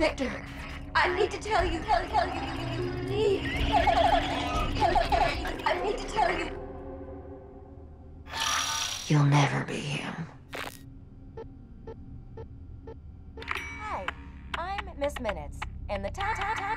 Victor, I need to tell you, tell, tell you, you need. I need to tell you. You'll never be him. Hi, I'm Miss Minutes, and the ta ta ta ta ta ta.